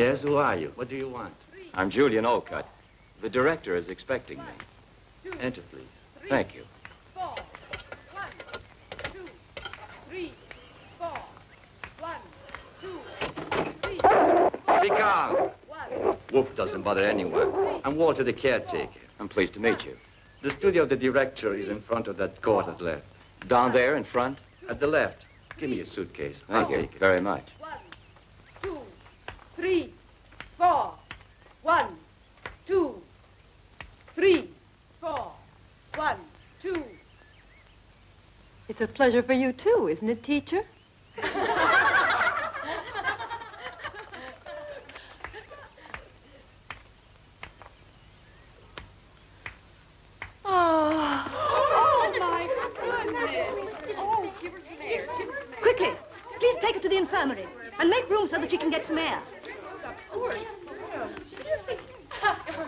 Yes, who are you? What do you want? I'm Julian Olcott. The director is expecting me. Enter, please. Thank you. Four. One, two, three, four. One, two, three, Be calm. one. Wolf doesn't bother anyone. I'm Walter, the caretaker. I'm pleased to meet you. The studio of the director is in front of that court at left. Down there in front? At the left. Give me your suitcase. I'll Thank you take it. very much. Three, four. One, two, three, four. One, two. It's a pleasure for you, too, isn't it, teacher? Oh, my goodness. Oh, give her air. Give her air. Quickly, please take her to the infirmary and make room so that she can get some air.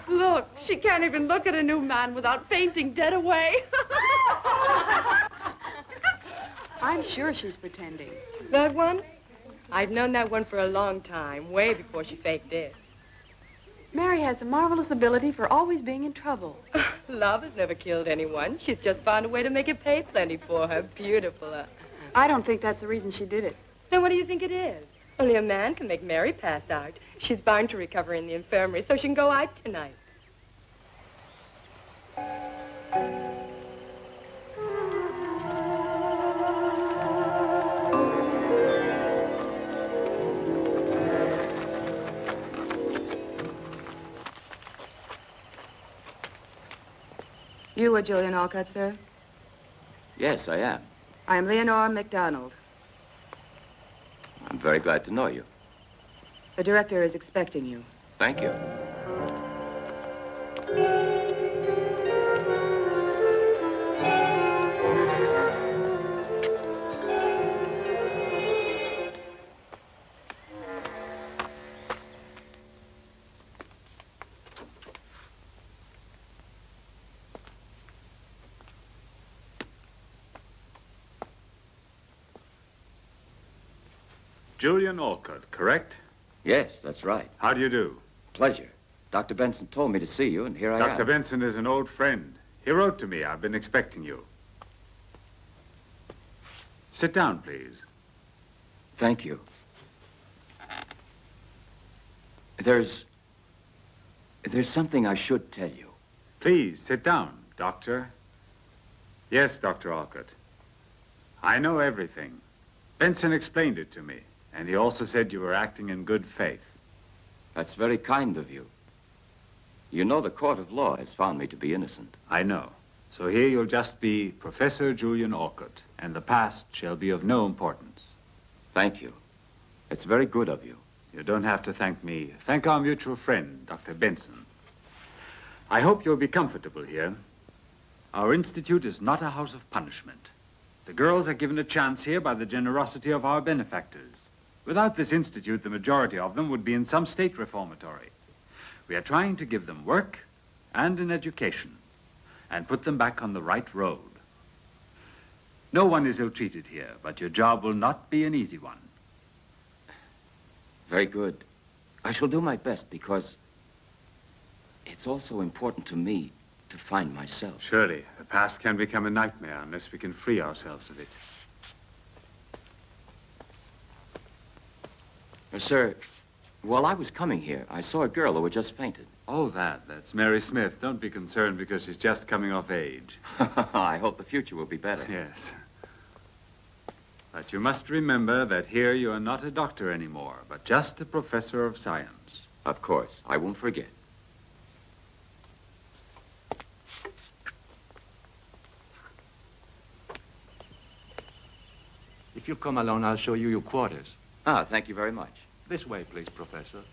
Look, she can't even look at a new man without fainting dead away. I'm sure she's pretending. that one? I've known that one for a long time, way before she faked it. Mary has a marvelous ability for always being in trouble. Love has never killed anyone. She's just found a way to make it pay plenty for her. Beautiful. I don't think that's the reason she did it. Then what do you think it is? Only a man can make Mary pass out. She's bound to recover in the infirmary, so she can go out tonight. You are Julian Olcott, sir? Yes, I am. I am Leonore MacDonald. I'm very glad to know you. The director is expecting you. Thank you. Julian Olcott, correct? Yes, that's right. How do you do? Pleasure. Dr. Benson told me to see you, and here I Dr. am. Dr. Benson is an old friend. He wrote to me. I've been expecting you. Sit down, please. Thank you. There's... There's something I should tell you. Please, sit down, Doctor. Yes, Dr. Olcott. I know everything. Benson explained it to me, and he also said you were acting in good faith. That's very kind of you. You know the court of law has found me to be innocent. I know. So here you'll just be Professor Julian Olcott, and the past shall be of no importance. Thank you. It's very good of you. You don't have to thank me. Thank our mutual friend, Dr. Benson. I hope you'll be comfortable here. Our institute is not a house of punishment. The girls are given a chance here by the generosity of our benefactors. Without this institute, the majority of them would be in some state reformatory. We are trying to give them work and an education and put them back on the right road. No one is ill-treated here, but your job will not be an easy one. Very good. I shall do my best because it's also important to me to find myself. Surely, the past can become a nightmare unless we can free ourselves of it. Uh, sir, while I was coming here, I saw a girl who had just fainted. Oh, that. That's Mary Smith. Don't be concerned because she's just coming off age. I hope the future will be better. Yes. But you must remember that here you are not a doctor anymore, but just a professor of science. Of course. I won't forget. If you come alone, I'll show you your quarters. Ah, thank you very much. This way, please, Professor.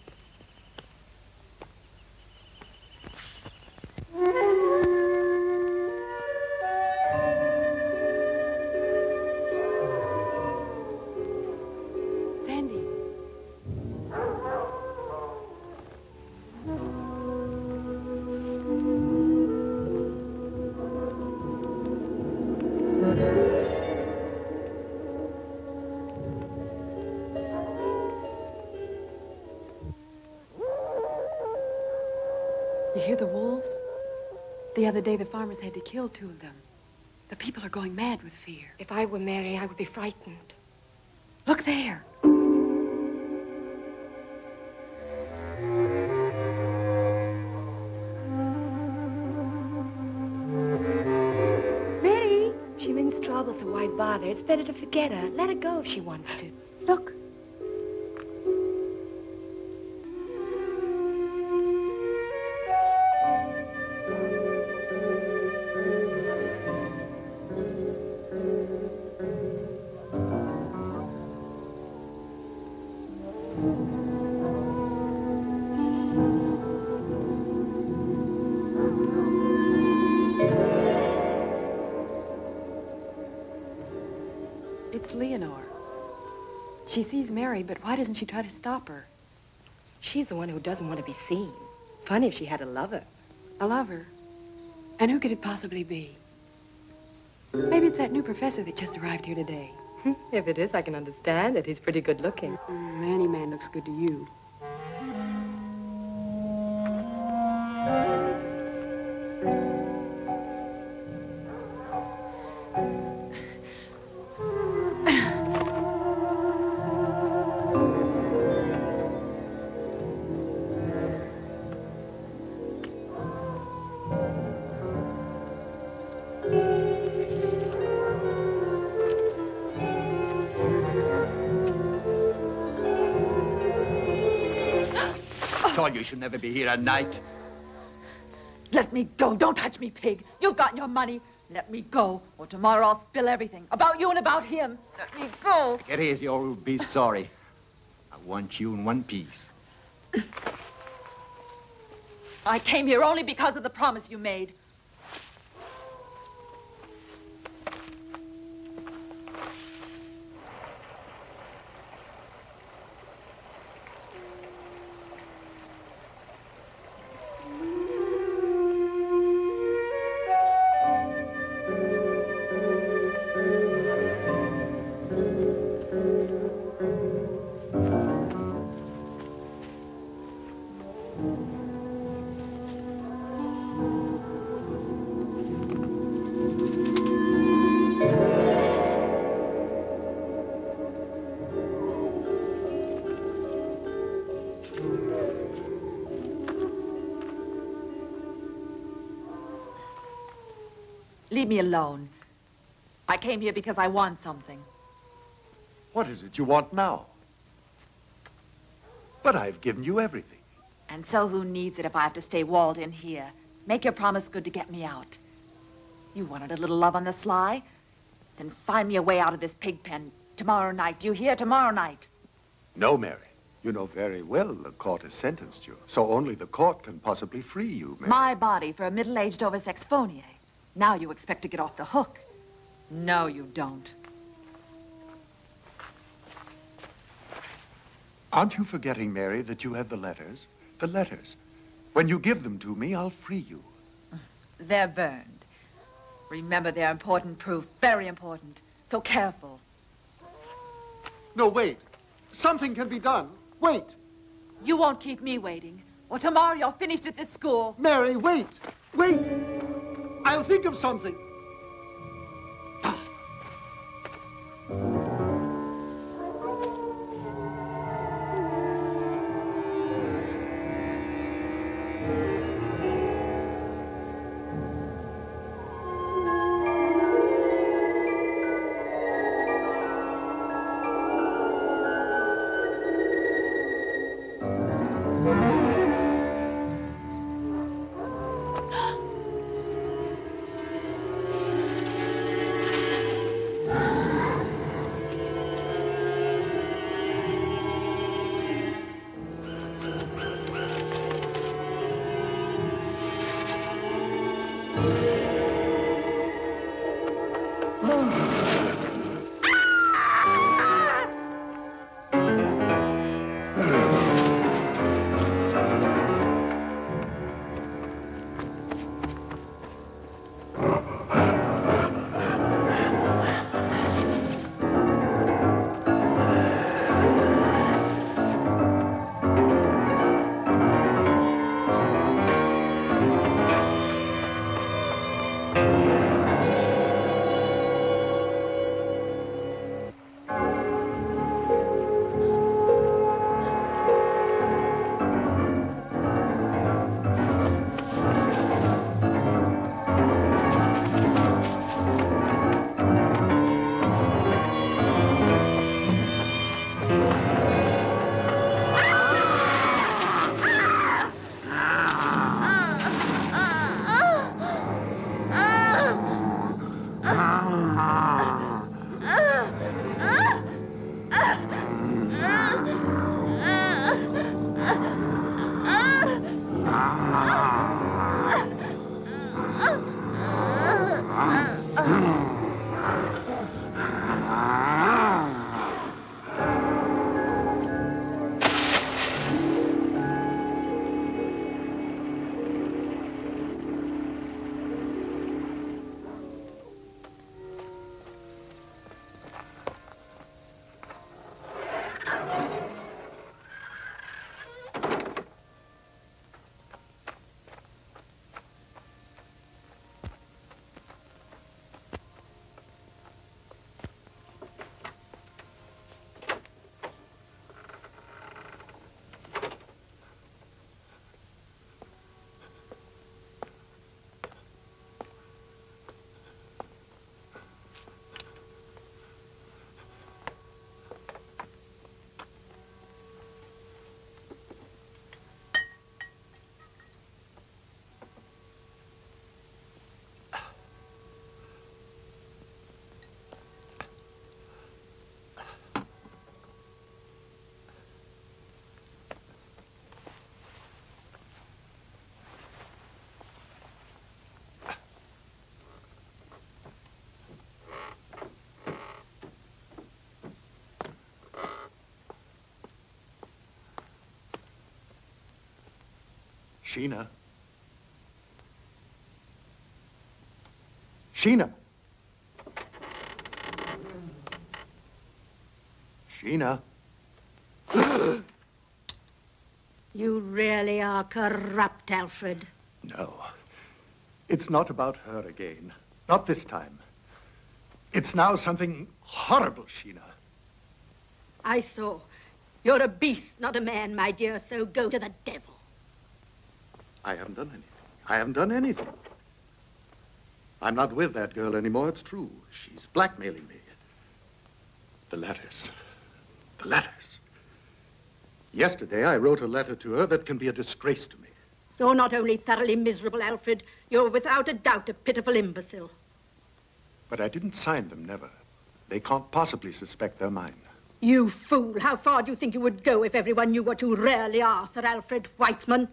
The day, the farmers had to kill two of them. The people are going mad with fear. If I were Mary, I would be frightened. Look there. Mary! She means trouble, so why bother? It's better to forget her. Let her go if she wants to. She sees Mary, but why doesn't she try to stop her? She's the one who doesn't want to be seen. Funny if she had a lover. A lover? And who could it possibly be? Maybe it's that new professor that just arrived here today. If it is, I can understand it. He's pretty good looking. Mm, any man looks good to you. You should never be here at night. Let me go. Don't touch me, pig. You've got your money. Let me go, or tomorrow I'll spill everything about you and about him. Let me go. Get easy or you'll be sorry. I want you in one piece. I came here only because of the promise you made. Me alone. I came here because I want something. What is it you want now? But I've given you everything. And so who needs it if I have to stay walled in here? Make your promise good to get me out. You wanted a little love on the sly? Then find me a way out of this pig pen tomorrow night. Do you hear? Tomorrow night. No, Mary. You know very well the court has sentenced you, so only the court can possibly free you, Mary. My body for a middle-aged oversex phonier. Now you expect to get off the hook. No, you don't. Aren't you forgetting, Mary, that you have the letters? The letters. When you give them to me, I'll free you. They're burned. Remember, they're important proof. Very important. So careful. No, wait. Something can be done. Wait. You won't keep me waiting. Or tomorrow you're finished at this school. Mary, wait. Wait. I'll think of something. Sheena. Sheena. Sheena. You really are corrupt, Alfred. No. It's not about her again. Not this time. It's now something horrible, Sheena. I saw. You're a beast, not a man, my dear, so go to the devil. I haven't done anything. I haven't done anything. I'm not with that girl anymore, it's true. She's blackmailing me. The letters. The letters. Yesterday, I wrote a letter to her that can be a disgrace to me. You're not only thoroughly miserable, Alfred, you're without a doubt a pitiful imbecile. But I didn't sign them, never. They can't possibly suspect they're mine. You fool, how far do you think you would go if everyone knew what you really are, Sir Alfred Whiteman?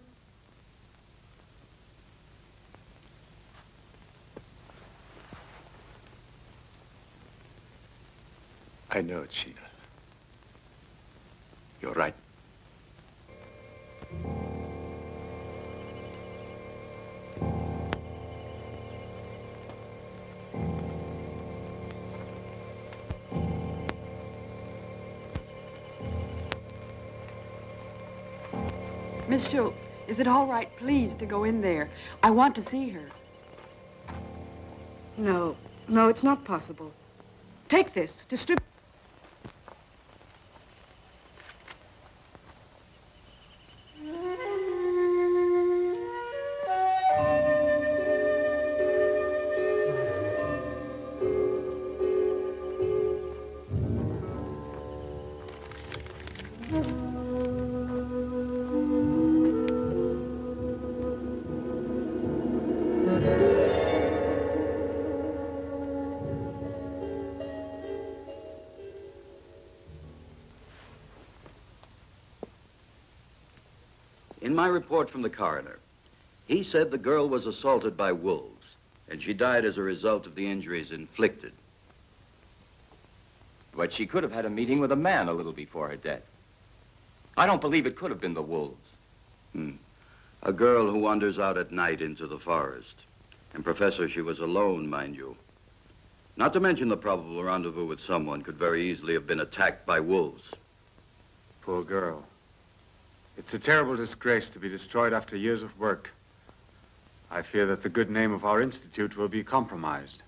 I know it, Sheena. You're right. Miss Schultz, is it all right, please, to go in there? I want to see her. No, no, it's not possible. Take this, distribute. My report from the coroner, he said the girl was assaulted by wolves, and she died as a result of the injuries inflicted. But she could have had a meeting with a man a little before her death. I don't believe it could have been the wolves. Hmm. A girl who wanders out at night into the forest. And, Professor, she was alone, mind you. Not to mention the probable rendezvous with someone could very easily have been attacked by wolves. Poor girl. It's a terrible disgrace to be destroyed after years of work. I fear that the good name of our institute will be compromised.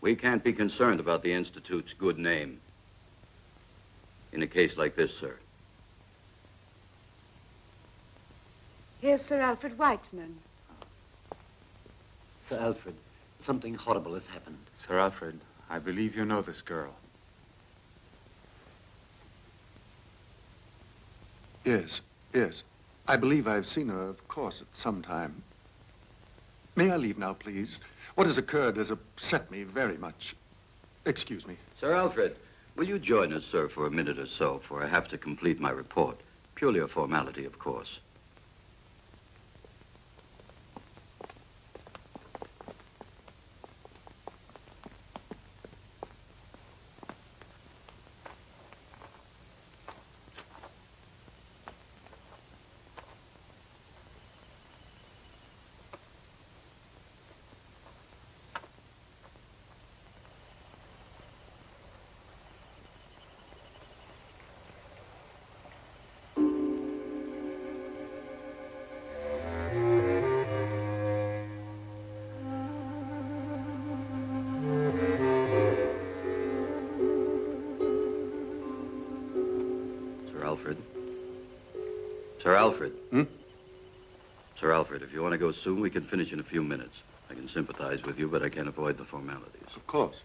We can't be concerned about the Institute's good name. In a case like this, sir. Here's Sir Alfred Whiteman. Sir Alfred, something horrible has happened. Sir Alfred, I believe you know this girl. Yes, yes. I believe I've seen her, of course, at some time. May I leave now, please? What has occurred has upset me very much. Excuse me. Sir Alfred, will you join us, sir, for a minute or so, for I have to complete my report. Purely a formality, of course. Alfred. Hmm? Sir Alfred, if you want to go soon, we can finish in a few minutes. I can sympathize with you, but I can't avoid the formalities. Of course.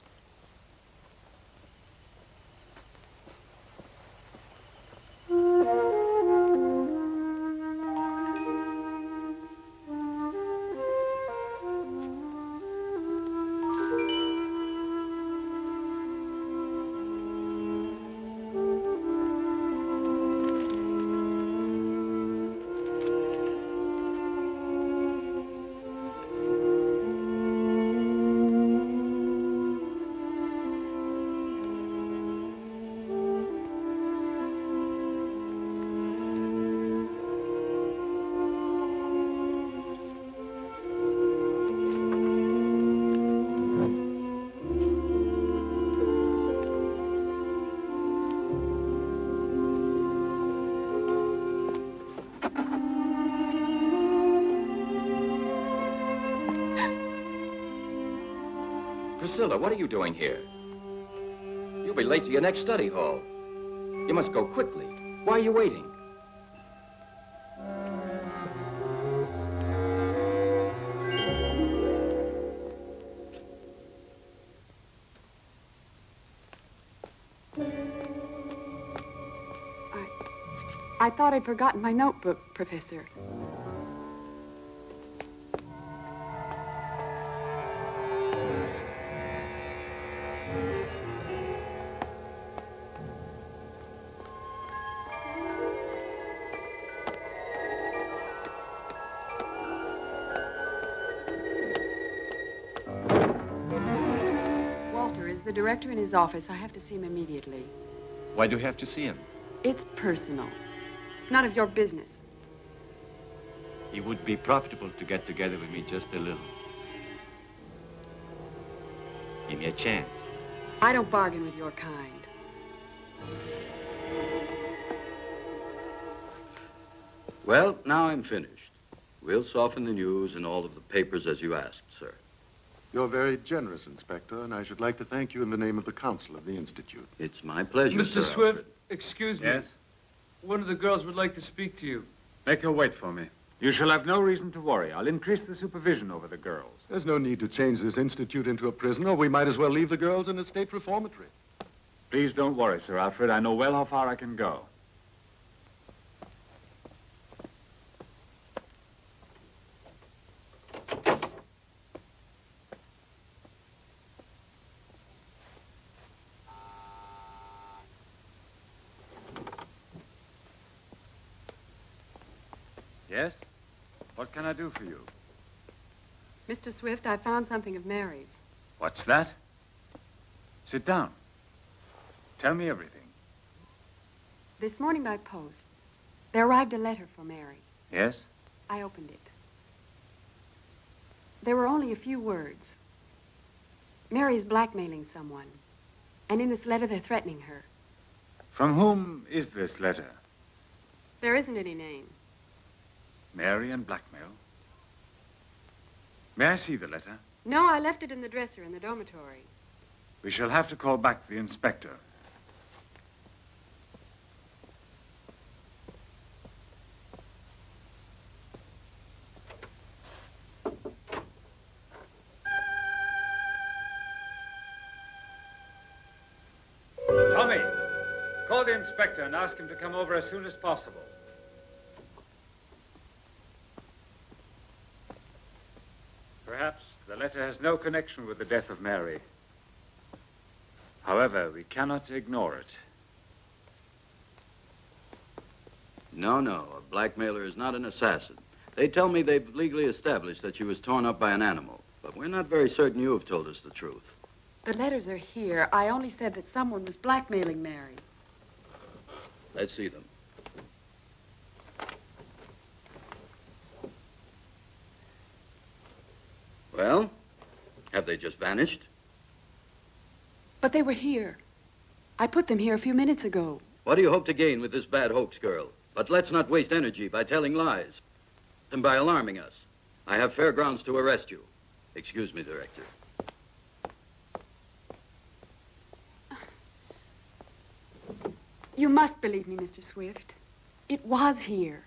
Priscilla, what are you doing here? You'll be late to your next study hall. You must go quickly. Why are you waiting? I I thought I'd forgotten my notebook, Professor. Director in his office. I have to see him immediately. Why do you have to see him? It's personal. It's none of your business. It would be profitable to get together with me just a little. Give me a chance. I don't bargain with your kind. Well, now I'm finished. We'll soften the news in all of the papers as you asked, sir. You're very generous, Inspector, and I should like to thank you in the name of the Council of the Institute. It's my pleasure, Mr. Sir Swift, Alfred. excuse me. Yes? One of the girls would like to speak to you. Make her wait for me. You shall have no reason to worry. I'll increase the supervision over the girls. There's no need to change this institute into a prison, or we might as well leave the girls in a state reformatory. Please don't worry, Sir Alfred. I know well how far I can go. Yes? What can I do for you? Mr. Swift, I found something of Mary's. What's that? Sit down. Tell me everything. This morning by post, there arrived a letter for Mary. Yes? I opened it. There were only a few words. Mary is blackmailing someone. And in this letter, they're threatening her. From whom is this letter? There isn't any name. Mary and blackmail? May I see the letter? No, I left it in the dresser in the dormitory. We shall have to call back the inspector. Tommy, call the inspector and ask him to come over as soon as possible. Perhaps letter has no connection with the death of Mary. However, we cannot ignore it. No, no, a blackmailer is not an assassin. They tell me they've legally established that she was torn up by an animal, but we're not very certain you have told us the truth. The letters are here. I only said that someone was blackmailing Mary. Let's see them. Well, have they just vanished? But they were here. I put them here a few minutes ago. What do you hope to gain with this bad hoax girl? But let's not waste energy by telling lies and by alarming us. I have fair grounds to arrest you. Excuse me, Director. You must believe me, Mr. Swift. It was here.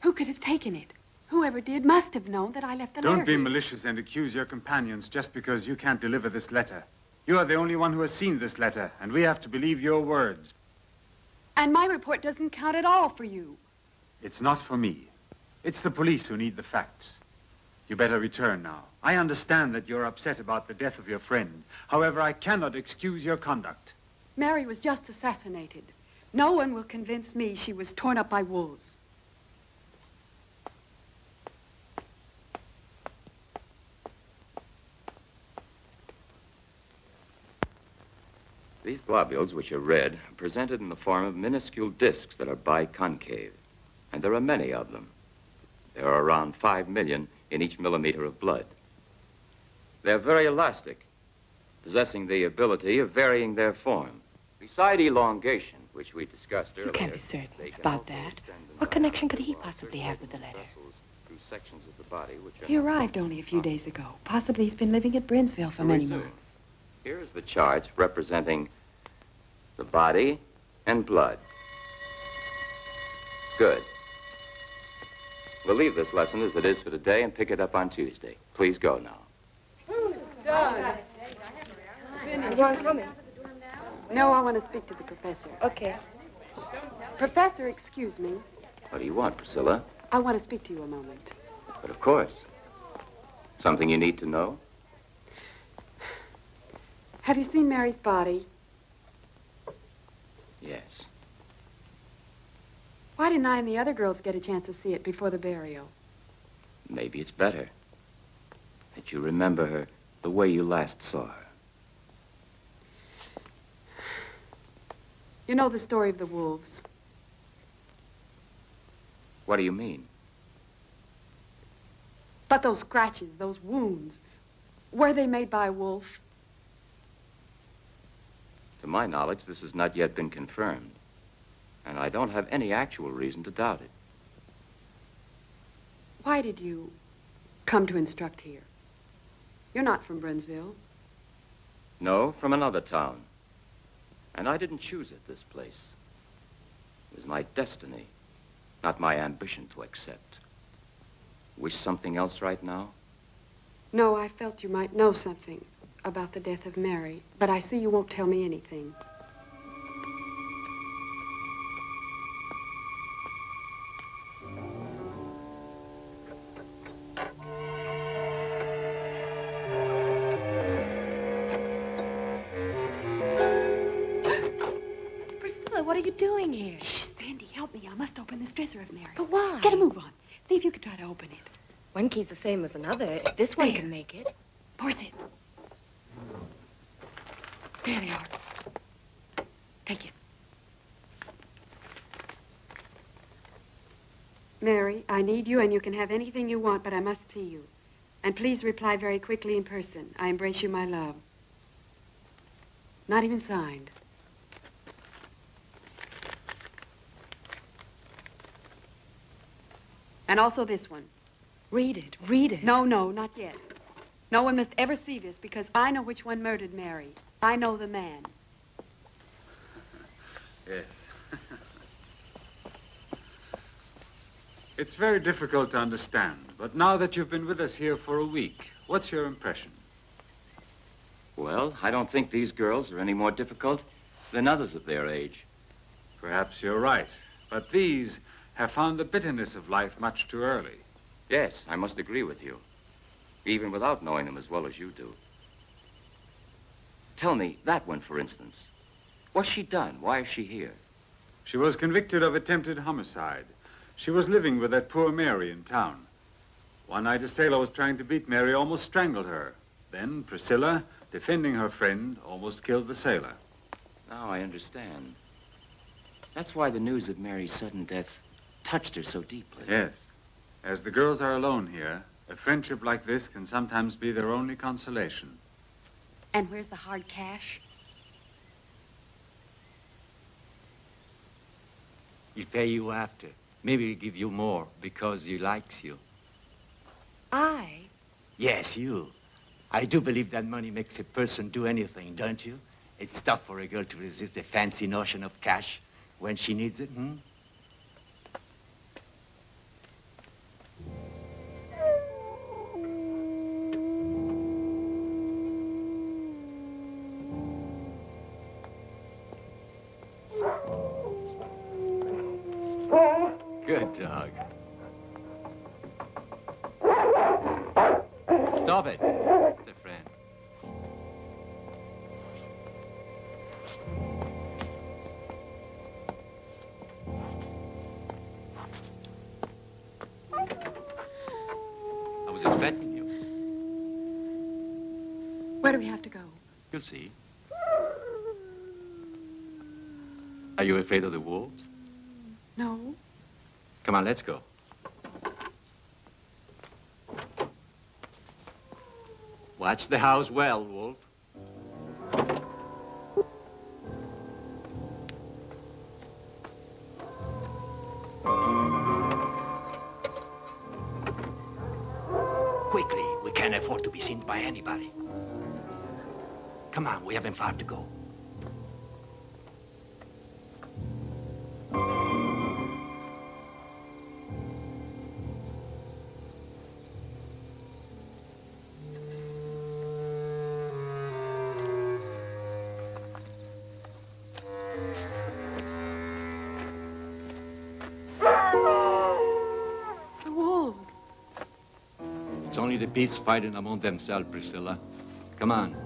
Who could have taken it? Whoever did must have known that I left the letter. Don't be here. malicious and accuse your companions just because you can't deliver this letter. You are the only one who has seen this letter, and we have to believe your words. And my report doesn't count at all for you. It's not for me. It's the police who need the facts. You better return now. I understand that you're upset about the death of your friend. However, I cannot excuse your conduct. Mary was just assassinated. No one will convince me she was torn up by wolves. These globules, which are red, are presented in the form of minuscule discs that are biconcave. And there are many of them. There are around five million in each millimeter of blood. They're very elastic, possessing the ability of varying their form. Beside elongation, which we discussed earlier, You can't be certain about that. What connection could he possibly have with the letter? sections of the body which He arrived only a few days ago. Possibly he's been living at Brinsville for many months. Here is the chart representing the body and blood. Good. We'll leave this lesson as it is for today and pick it up on Tuesday. Please go now. You aren't coming? No, I want to speak to the professor. Okay. Professor, excuse me. What do you want, Priscilla? I want to speak to you a moment. But of course. Something you need to know? Have you seen Mary's body? Yes. Why didn't I and the other girls get a chance to see it before the burial? Maybe it's better that you remember her the way you last saw her. You know the story of the wolves. What do you mean? But those scratches, those wounds, were they made by a wolf? To my knowledge, this has not yet been confirmed. And I don't have any actual reason to doubt it. Why did you come to instruct here? You're not from Brinsville. No, from another town. And I didn't choose it, this place. It was my destiny, not my ambition to accept. Wish something else right now? No, I felt you might know something about the death of Mary, but I see you won't tell me anything. Priscilla, what are you doing here? Shh, Sandy, help me. I must open this dresser of Mary's. But why? Get a move on. See if you can try to open it. One key's the same as another. If this one There. can make it. Force it. There they are. Take it. Mary, I need you, and you can have anything you want, but I must see you. And please reply very quickly in person. I embrace you, my love. Not even signed. And also this one. Read it. Read it. No, no, not yet. No one must ever see this because I know which one murdered Mary. I know the man. Yes. it's very difficult to understand, but now that you've been with us here for a week, what's your impression? Well, I don't think these girls are any more difficult than others of their age. Perhaps you're right, but these have found the bitterness of life much too early. Yes, I must agree with you. Even without knowing them as well as you do. Tell me, that one, for instance. What's she done? Why is she here? She was convicted of attempted homicide. She was living with that poor Mary in town. One night, a sailor was trying to beat Mary, almost strangled her. Then Priscilla, defending her friend, almost killed the sailor. Now I understand. That's why the news of Mary's sudden death touched her so deeply. Yes. As the girls are alone here, a friendship like this can sometimes be their only consolation. And where's the hard cash? He'll pay you after. Maybe he'll give you more because he likes you. I? Yes, you. I do believe that money makes a person do anything, don't you? It's tough for a girl to resist the fancy notion of cash when she needs it, hmm? Dog. Stop it. It's a friend. I was expecting you. Where do we have to go? You'll see. Are you afraid of the wolves? No. Come on, let's go. Watch the house well, Wolf. Quickly, we can't afford to be seen by anybody. Come on, we haven't far to go. Only the beasts fighting among themselves, Priscilla. Come on.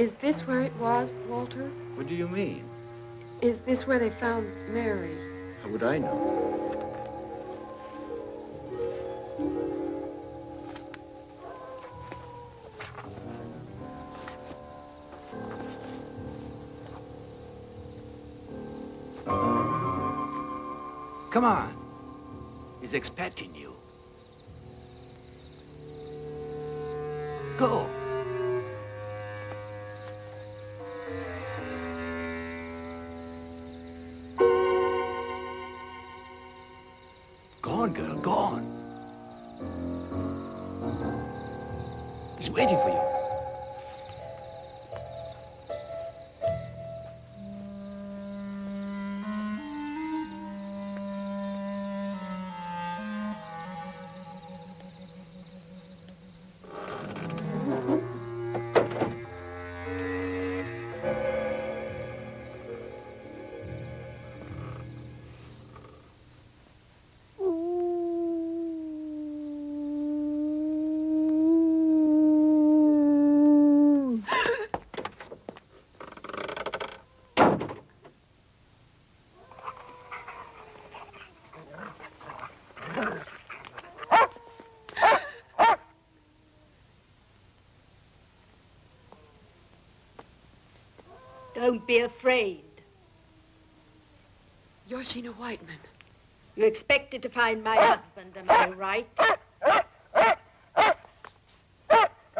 Is this where it was, Walter? What do you mean? Is this where they found Mary? How would I know? Come on. He's expecting you. Don't be afraid. You're Sheena Whiteman. You expected to find my husband, am I right?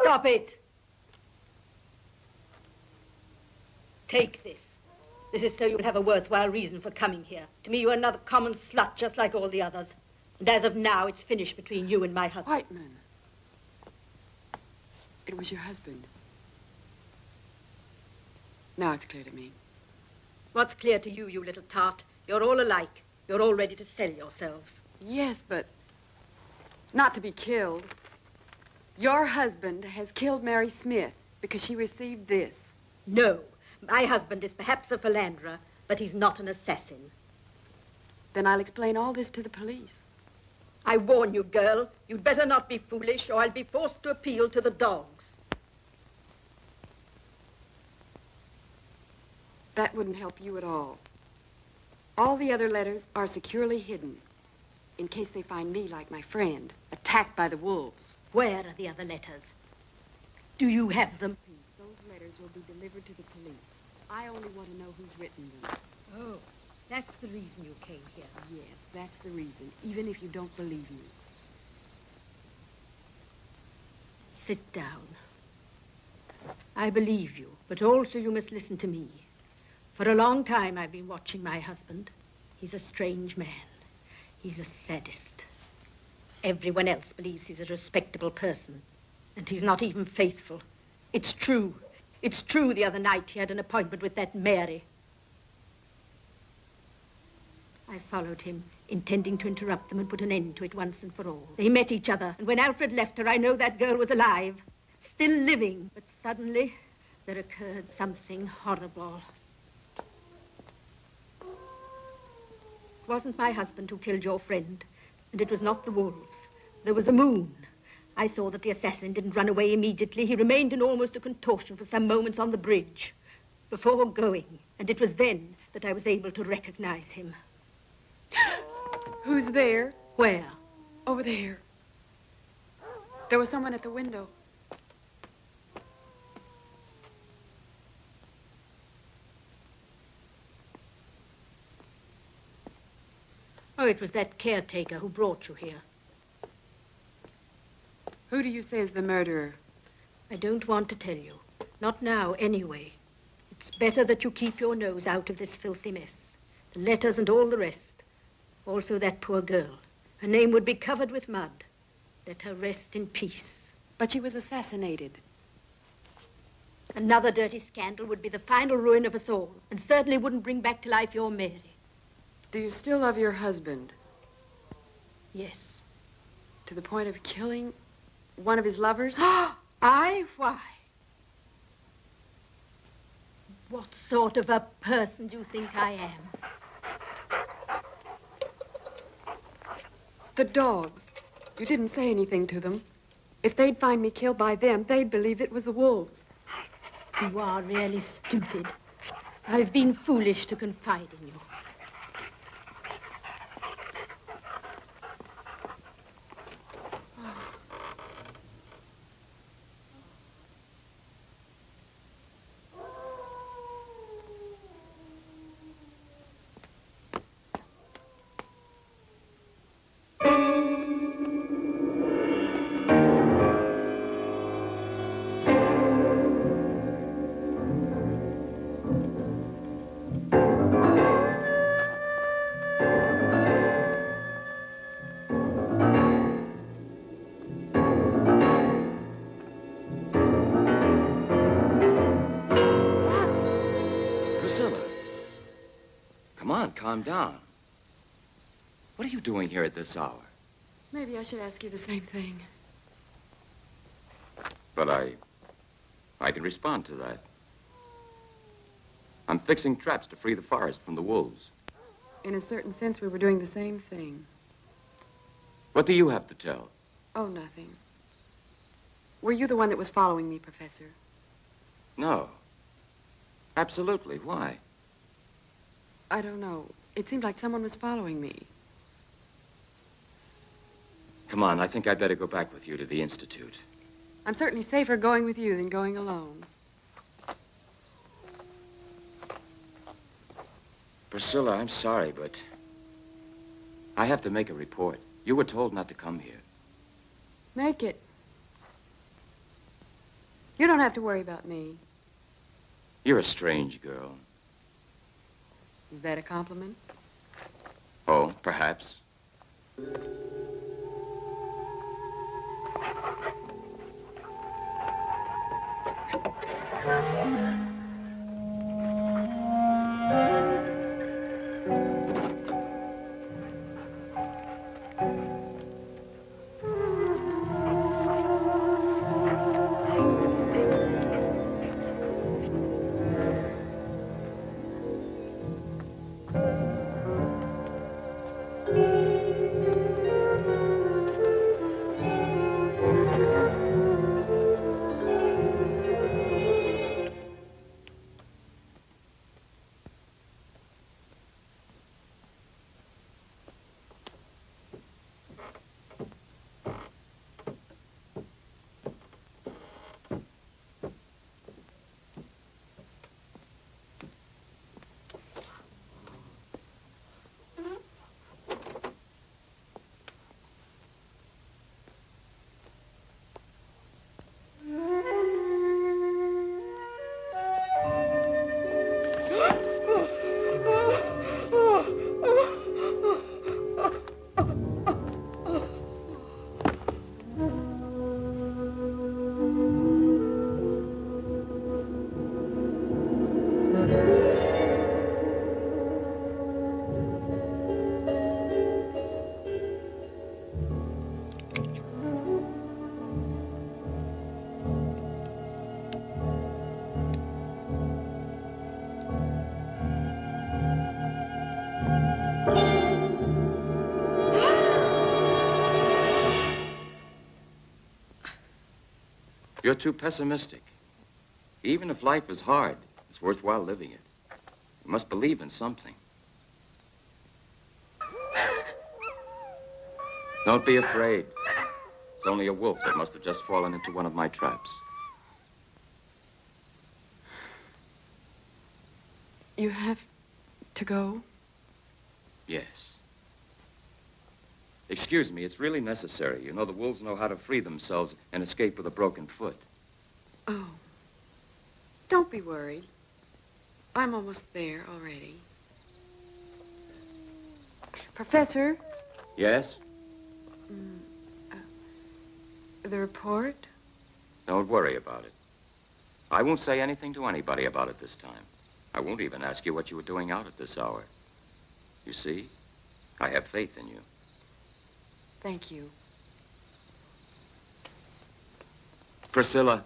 Stop it. Take this. This is so you'll have a worthwhile reason for coming here. To me, you're another common slut, just like all the others. And as of now, it's finished between you and my husband. Whiteman. It was your husband. Now it's clear to me. What's clear to you, you little tart? You're all alike. You're all ready to sell yourselves. Yes, but not to be killed. Your husband has killed Mary Smith because she received this. No. My husband is perhaps a philanderer, but he's not an assassin. Then I'll explain all this to the police. I warn you, girl, you'd better not be foolish, or I'll be forced to appeal to the dogs. That wouldn't help you at all. All the other letters are securely hidden in case they find me like my friend, attacked by the wolves. Where are the other letters? Do you have them? Those letters will be delivered to the police. I only want to know who's written them. Oh, that's the reason you came here. Yes, that's the reason, even if you don't believe me. sit down. I believe you, but also you must listen to me. For a long time I've been watching my husband. He's a strange man. He's a sadist. Everyone else believes he's a respectable person. And he's not even faithful. It's true. It's true the other night he had an appointment with that Mary. I followed him, intending to interrupt them and put an end to it once and for all. They met each other, and when Alfred left her, I know that girl was alive, still living. But suddenly, there occurred something horrible. Wasn't my husband who killed your friend, and it was not the wolves. There was a moon. I saw that the assassin didn't run away immediately. He remained in almost a contortion for some moments on the bridge before going, and it was then that I was able to recognize him. Who's there? Where? Over there. There was someone at the window. Oh, it was that caretaker who brought you here. Who do you say is the murderer? I don't want to tell you. Not now, anyway. It's better that you keep your nose out of this filthy mess. The letters and all the rest. Also that poor girl. Her name would be covered with mud. Let her rest in peace. But she was assassinated. Another dirty scandal would be the final ruin of us all, and certainly wouldn't bring back to life your Mary. Do you still love your husband? Yes. To the point of killing one of his lovers? I? Why? What sort of a person do you think I am? The dogs. You didn't say anything to them. If they'd find me killed by them, they'd believe it was the wolves. You are really stupid. I've been foolish to confide in you. Calm down. What are you doing here at this hour? Maybe I should ask you the same thing. But I... I can respond to that. I'm fixing traps to free the forest from the wolves. In a certain sense, we were doing the same thing. What do you have to tell? Oh, nothing. Were you the one that was following me, Professor? No. Absolutely. Why? I don't know. It seemed like someone was following me. Come on, I think I'd better go back with you to the Institute. I'm certainly safer going with you than going alone. Priscilla, I'm sorry, but I have to make a report. You were told not to come here. Make it. You don't have to worry about me. You're a strange girl. Is that a compliment? Oh, perhaps. You're too pessimistic. Even if life is hard, it's worthwhile living it. You must believe in something. Don't be afraid. It's only a wolf that must have just fallen into one of my traps. You have to go? Yes. Excuse me, it's really necessary. You know, the wolves know how to free themselves and escape with a broken foot. Oh. Don't be worried. I'm almost there already. Professor, Yes? Mm, uh, the report? Don't worry about it. I won't say anything to anybody about it this time. I won't even ask you what you were doing out at this hour. You see, I have faith in you. Thank you. Priscilla.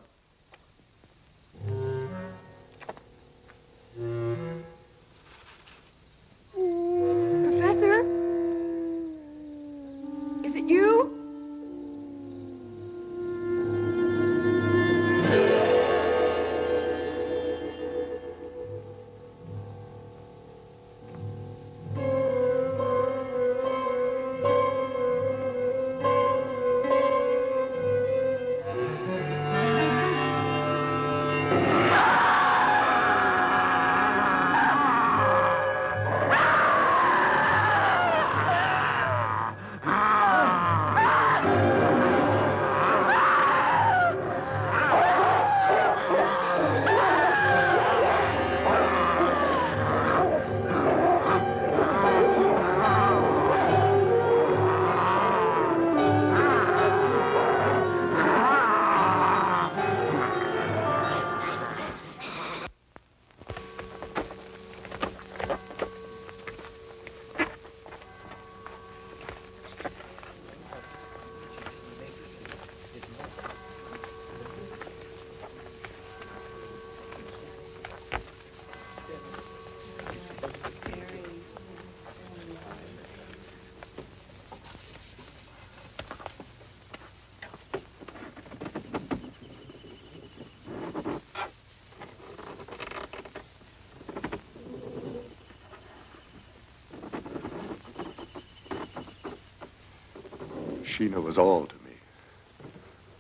Sheena was all to me.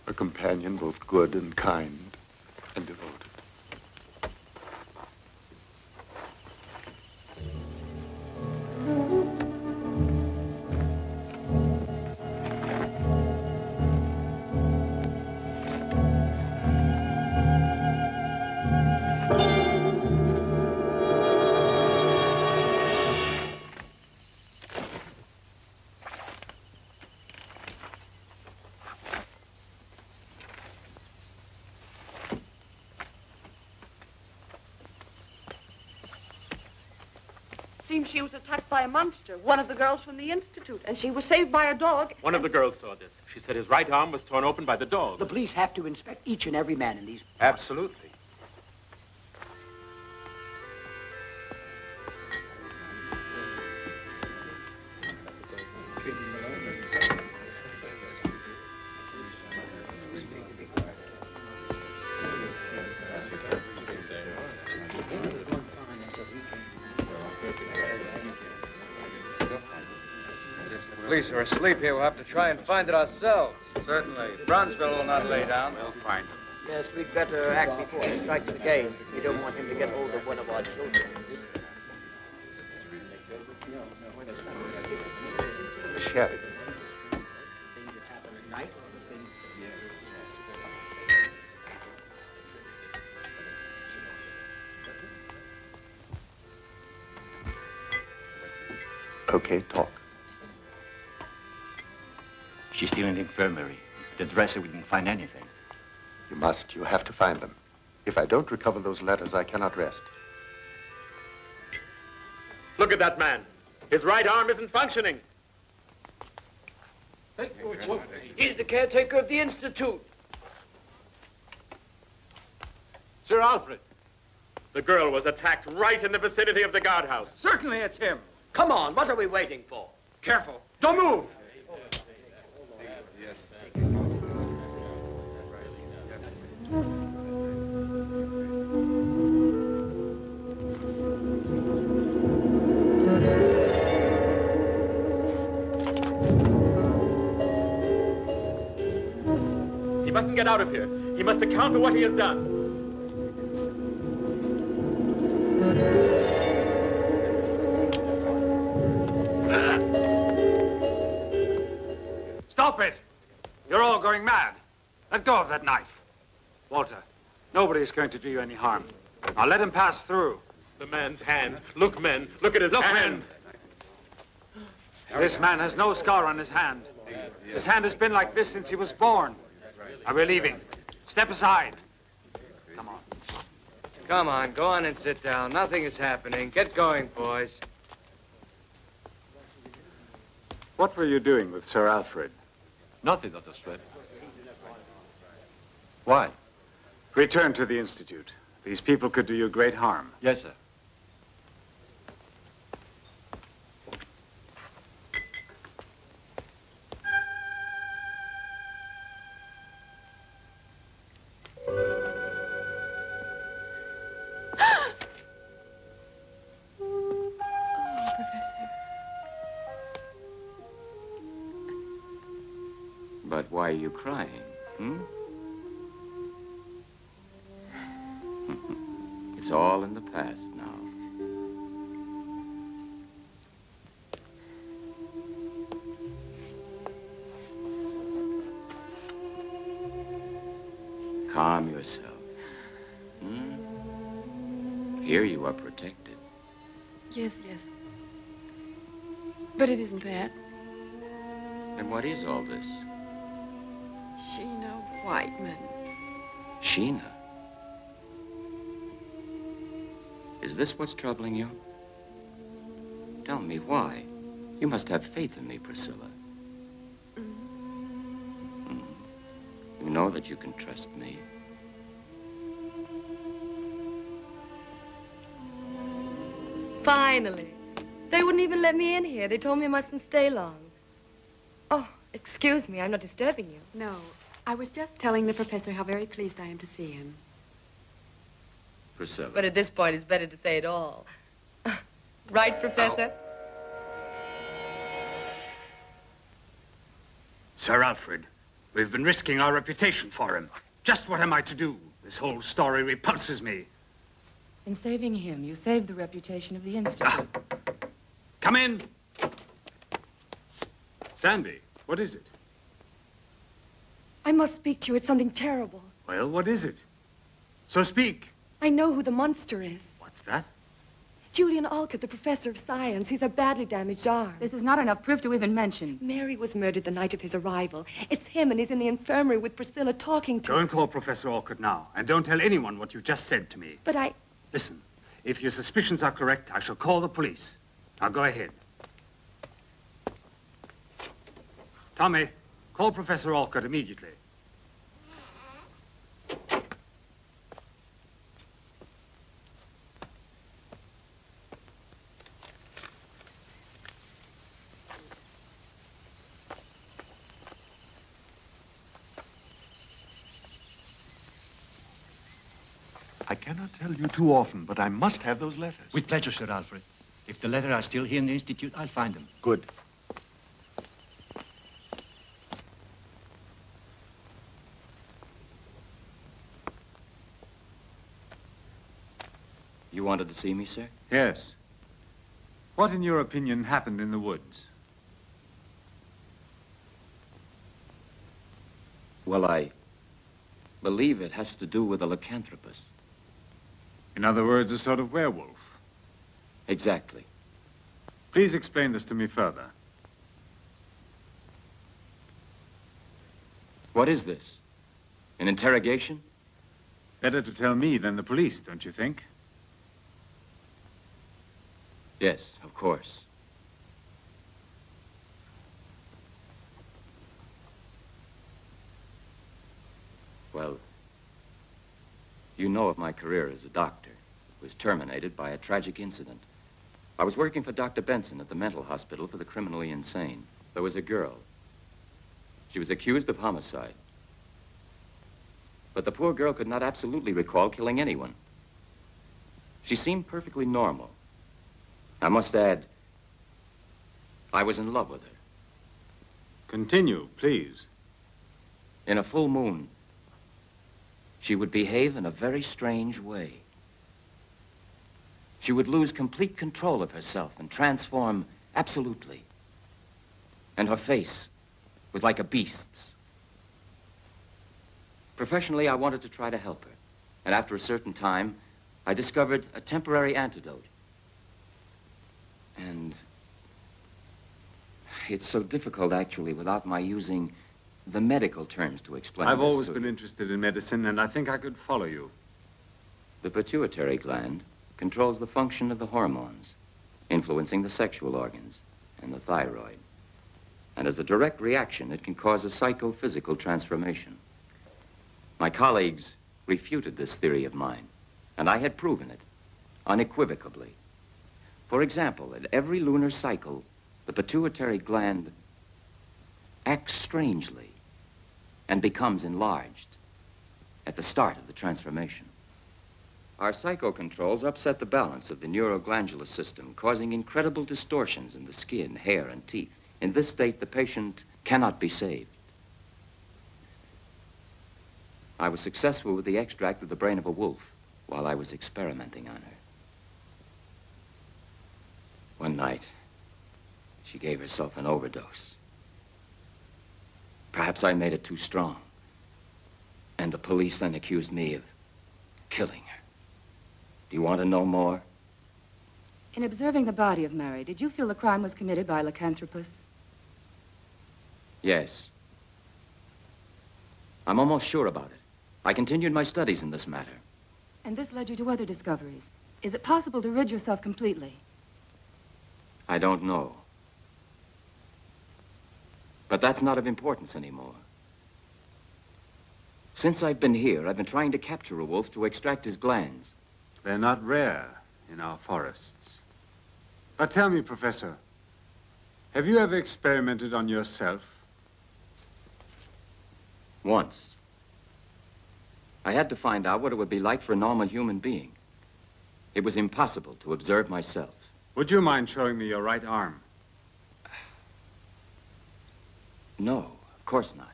A companion both good and kind attacked by a monster, one of the girls from the Institute, and she was saved by a dog. One of the girls saw this. She said his right arm was torn open by the dog. The police have to inspect each and every man in these. Absolutely. Asleep here. We'll have to try and find it ourselves. Certainly. Bronzeville will not lay down. We'll find him. Yes, we'd better act before he strikes again. We don't want him to get hold of one of our children. The sheriff. Okay, talk. Infirmary. The dresser we didn't find anything. You must. You have to find them. If I don't recover those letters, I cannot rest. Look at that man. His right arm isn't functioning. He's the caretaker of the Institute. Sir Alfred. The girl was attacked right in the vicinity of the guardhouse. Certainly it's him. Come on, what are we waiting for? Careful. Don't move. Get out of here. He must account for what he has done. Stop it! You're all going mad. Let go of that knife. Walter, nobody's going to do you any harm. Now let him pass through. The man's hand. Look, men. Look at his Look, hand. This man has no scar on his hand. His hand has been like this since he was born. Now we're leaving. Step aside. Come on, Come on, go on and sit down. Nothing is happening. Get going, boys. What were you doing with Sir Alfred? Nothing, Dr. Stratton. Why? Return to the Institute. These people could do you great harm. Yes, sir. This what's troubling you? Tell me why. You must have faith in me, Priscilla. Mm. You know that you can trust me. Finally. They wouldn't even let me in here. They told me I mustn't stay long. Oh, excuse me. I'm not disturbing you. No, I was just telling the professor how very pleased I am to see him. Priscilla. But at this point, it's better to say it all. right, Professor? Sir Alfred, we've been risking our reputation for him. Just what am I to do? This whole story repulses me. In saving him, you saved the reputation of the Institute. Ah. Come in. Sandy, what is it? I must speak to you. It's something terrible. Well, what is it? So speak. I know who the monster is. What's that? Julian Olcott, the professor of science. He's a badly damaged arm. This is not enough proof to even mention. Mary was murdered the night of his arrival. It's him, and he's in the infirmary with Priscilla talking to Go and call Professor Olcott now, and don't tell anyone what you've just said to me. But I... Listen, if your suspicions are correct, I shall call the police. Now go ahead. Tommy, call Professor Olcott immediately. Cannot tell you too often, but I must have those letters. With pleasure, Sir Alfred. If the letters are still here in the Institute, I'll find them. Good. You wanted to see me, sir? Yes. What, in your opinion, happened in the woods? Well, I believe it has to do with a lycanthropus. In other words, a sort of werewolf. Exactly. Please explain this to me further. What is this? An interrogation? Better to tell me than the police, don't you think? Yes, of course. Well, you know of my career as a doctor. It was terminated by a tragic incident. I was working for Dr. Benson at the mental hospital for the criminally insane. There was a girl. She was accused of homicide. But the poor girl could not absolutely recall killing anyone. She seemed perfectly normal. I must add, I was in love with her. Continue, please. In a full moon, she would behave in a very strange way. She would lose complete control of herself and transform absolutely. And her face was like a beast's. Professionally, I wanted to try to help her. And after a certain time, I discovered a temporary antidote. And it's so difficult, actually, without my using the medical terms to explain I've always been you. interested in medicine, and I think I could follow you. The pituitary gland controls the function of the hormones, influencing the sexual organs and the thyroid. And as a direct reaction, it can cause a psychophysical transformation. My colleagues refuted this theory of mine, and I had proven it unequivocally. For example, at every lunar cycle, the pituitary gland acts strangely and becomes enlarged at the start of the transformation. Our psychocontrols upset the balance of the neuroglandular system, causing incredible distortions in the skin, hair, and teeth. In this state, the patient cannot be saved. I was successful with the extract of the brain of a wolf while I was experimenting on her. One night, she gave herself an overdose. Perhaps I made it too strong. And the police then accused me of killing her. Do you want to know more? In observing the body of Mary, did you feel the crime was committed by Lycanthropus? Yes. I'm almost sure about it. I continued my studies in this matter. And this led you to other discoveries. Is it possible to rid yourself completely? I don't know. But that's not of importance anymore. Since I've been here, I've been trying to capture a wolf to extract his glands. They're not rare in our forests. But tell me, Professor, have you ever experimented on yourself? Once. I had to find out what it would be like for a normal human being. It was impossible to observe myself. Would you mind showing me your right arm? No, of course not.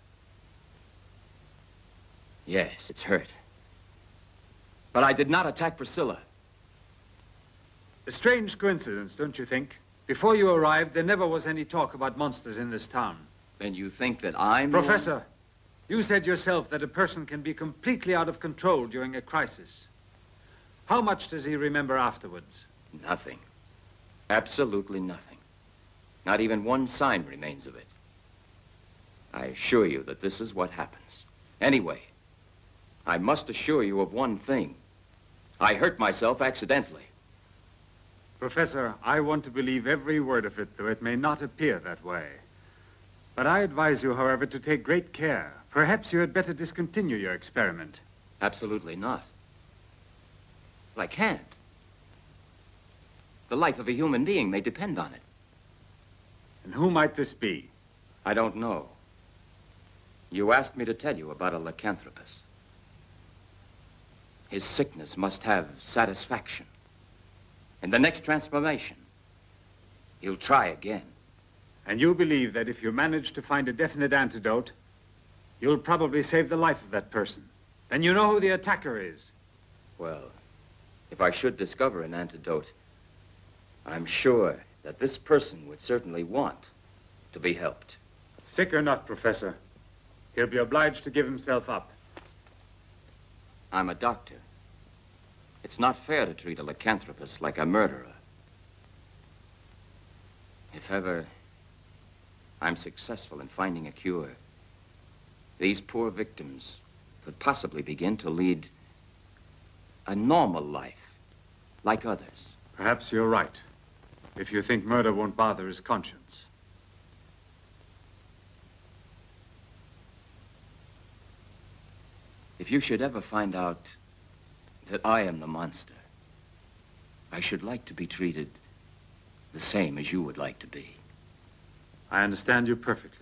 Yes, it's hurt. But I did not attack Priscilla. A strange coincidence, don't you think? Before you arrived, there never was any talk about monsters in this town. Then you think that I'm... the one- Professor, you said yourself that a person can be completely out of control during a crisis. How much does he remember afterwards? Nothing. Absolutely nothing. Not even one sign remains of it. I assure you that this is what happens. Anyway, I must assure you of one thing. I hurt myself accidentally. Professor, I want to believe every word of it, though it may not appear that way. But I advise you, however, to take great care. Perhaps you had better discontinue your experiment. Absolutely not. But I can't. The life of a human being may depend on it. And who might this be? I don't know. You asked me to tell you about a lycanthropus. His sickness must have satisfaction. In the next transformation, he'll try again. And you believe that if you manage to find a definite antidote, you'll probably save the life of that person. Then you know who the attacker is. Well, if I should discover an antidote, I'm sure that this person would certainly want to be helped. Sick or not, Professor, he'll be obliged to give himself up. I'm a doctor. It's not fair to treat a lycanthropus like a murderer. If ever I'm successful in finding a cure, these poor victims could possibly begin to lead a normal life, like others. Perhaps you're right, if you think murder won't bother his conscience. If you should ever find out that I am the monster, I should like to be treated the same as you would like to be. I understand you perfectly.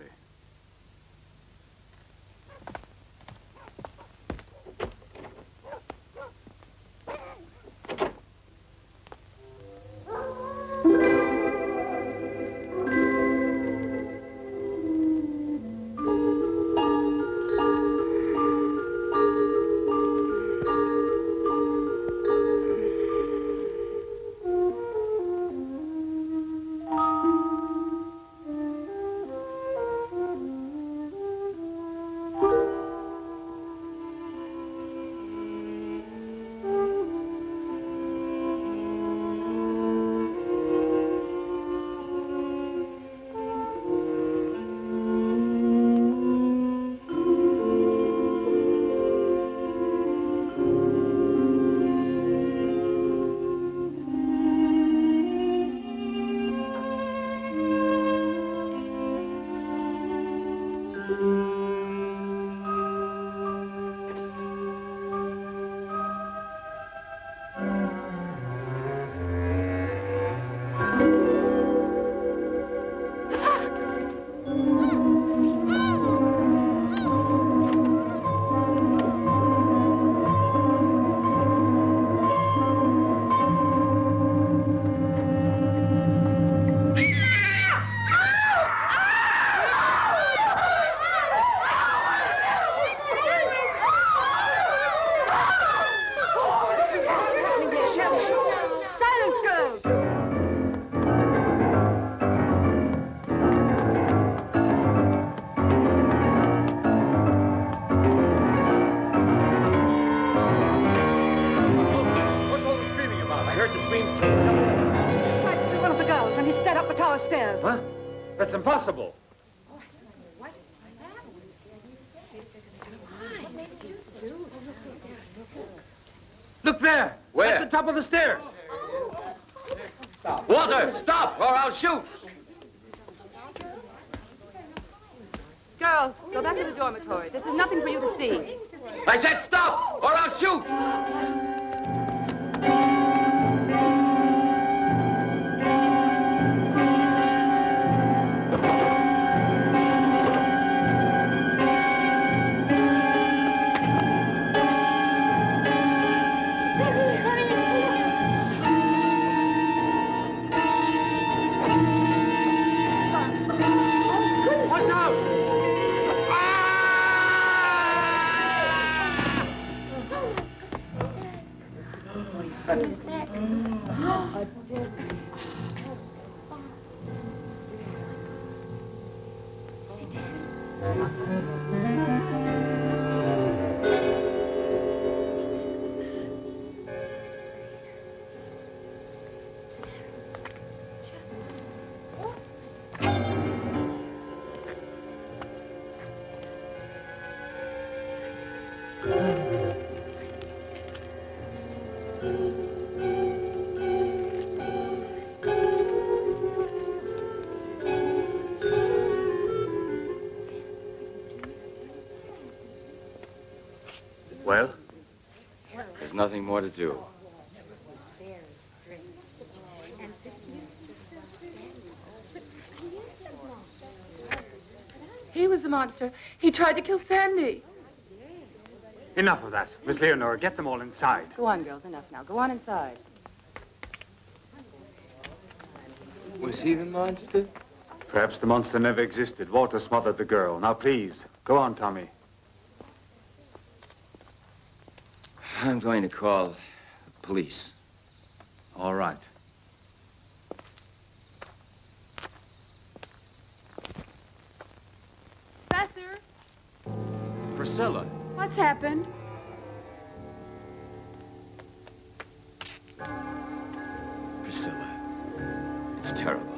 Nothing more to do. He was the monster. He tried to kill Sandy. Enough of that. Miss Leonora, get them all inside. Go on, girls. Enough now. Go on inside. Was he the monster? Perhaps the monster never existed. Walter smothered the girl. Now, please, go on, Tommy. I'm going to call the police. All right. Professor, Priscilla. what's happened? Priscilla. It's terrible.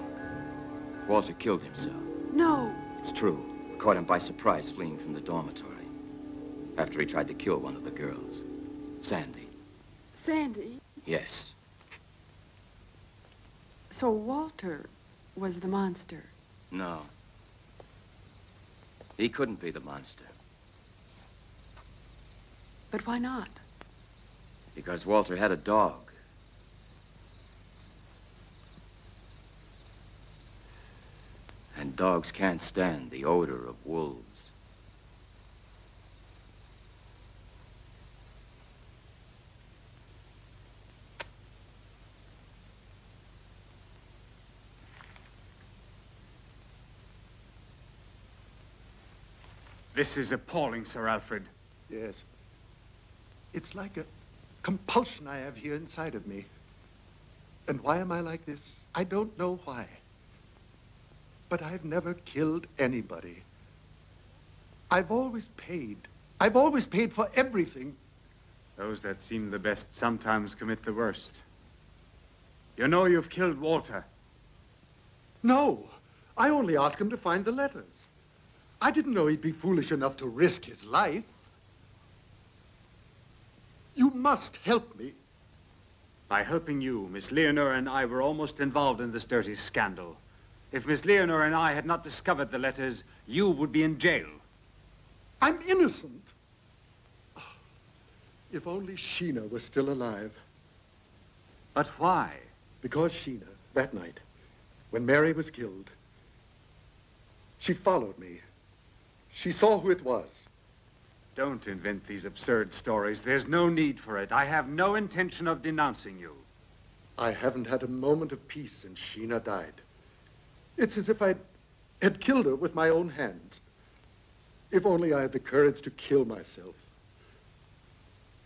Walter killed himself. No. It's true. Caught him by surprise fleeing from the dormitory. After he tried to kill one of the girls. Sandy. Sandy. Yes. So Walter was the monster. No. He couldn't be the monster. But why not? Because Walter had a dog. And dogs can't stand the odor of wolves. This is appalling, Sir Alfred. Yes. It's like a compulsion I have here inside of me. And why am I like this? I don't know why. But I've never killed anybody. I've always paid. I've always paid for everything. Those that seem the best sometimes commit the worst. You know you've killed Walter. No, I only asked him to find the letters. I didn't know he'd be foolish enough to risk his life. You must help me. By helping you, Miss Leonora and I were almost involved in this dirty scandal. If Miss Leonora and I had not discovered the letters, you would be in jail. I'm innocent. Oh, if only Sheena was still alive. But why? Because Sheena, that night, when Mary was killed, she followed me. She saw who it was. Don't invent these absurd stories. There's no need for it. I have no intention of denouncing you. I haven't had a moment of peace since Sheena died. It's as if I had killed her with my own hands. If only I had the courage to kill myself.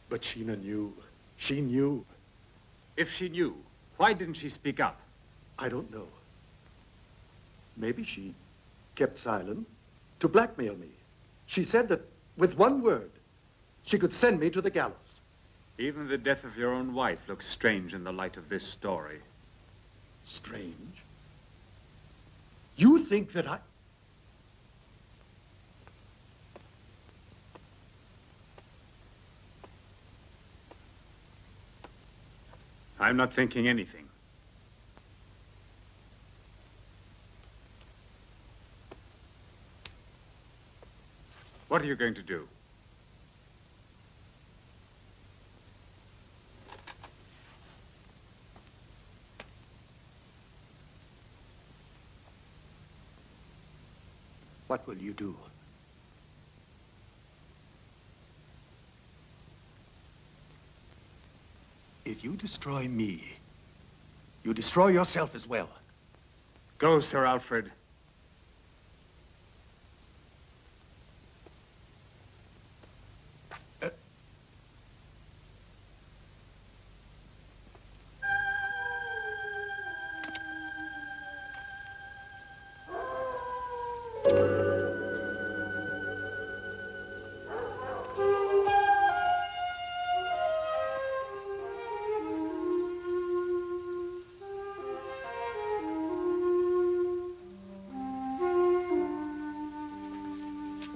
But Sheena knew. She knew. If she knew, why didn't she speak up? I don't know. Maybe she kept silent to blackmail me. She said that with one word, she could send me to the gallows. Even the death of your own wife looks strange in the light of this story. Strange? You think that I... I'm not thinking anything. What are you going to do? What will you do? If you destroy me, you destroy yourself as well. Go, Sir Alfred.